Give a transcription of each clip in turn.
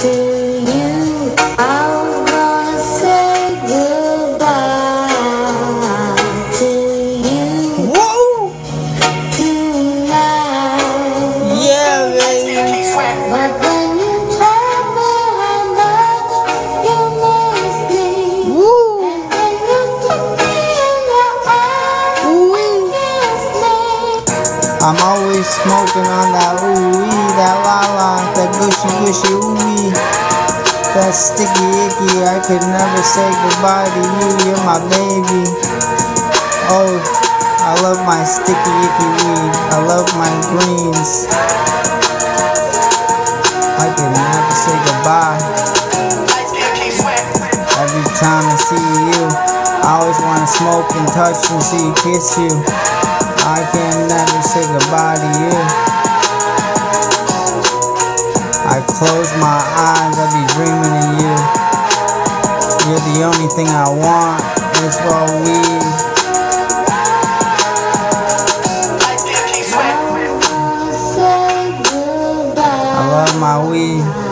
to I'm always smoking on that ooh wee, that la la, that gushy gushy ooh. That sticky icky, I could never say goodbye to you, you're my baby. Oh, I love my sticky icky weed, I love my greens. I could never say goodbye. Every time I see you, I always wanna smoke and touch and see kiss you. I can never say goodbye to you. I close my eyes, I be dreaming of you. You're the only thing I want. It's what we. I love my weed.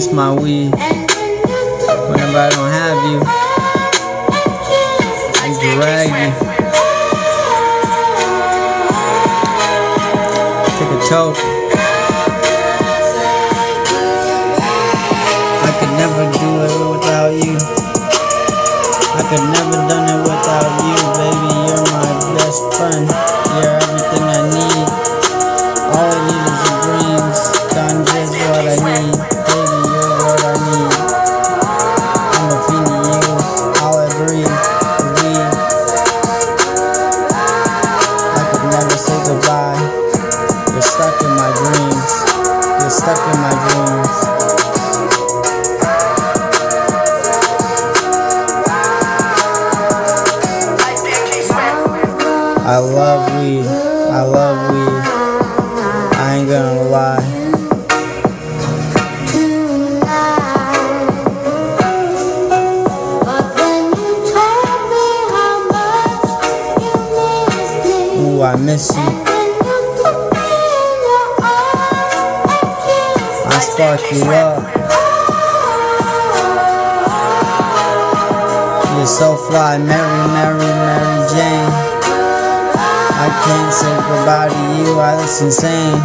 Miss my weed. Whenever I don't have you, I drag you. Take a choke. I could never do it without you. I could never done it without you, baby. You're my best friend. You're everything stuck in my dreams. I love weed. I love weed. I ain't gonna lie. Ooh, I miss you. I spark you up. You're so fly, Mary, Mary, Mary Jane. I can't say goodbye to you, I that's insane.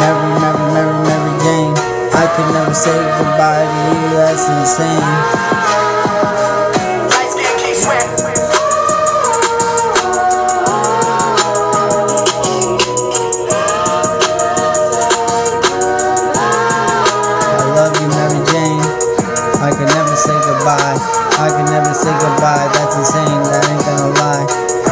Mary, Mary, Mary, Mary Jane. I could never say goodbye to you, that's insane. I can never say goodbye. I can never say goodbye. That's insane. That ain't gonna lie.